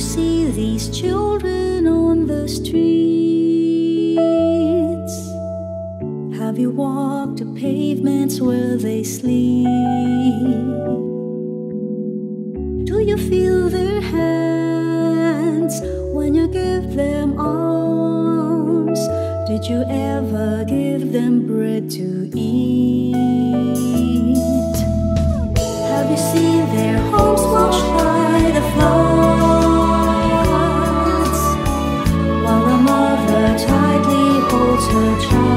see these children on the streets? Have you walked the pavements where they sleep? Do you feel their hands when you give them alms? Did you ever give them bread to eat? Have you seen their homes washed? 歌唱。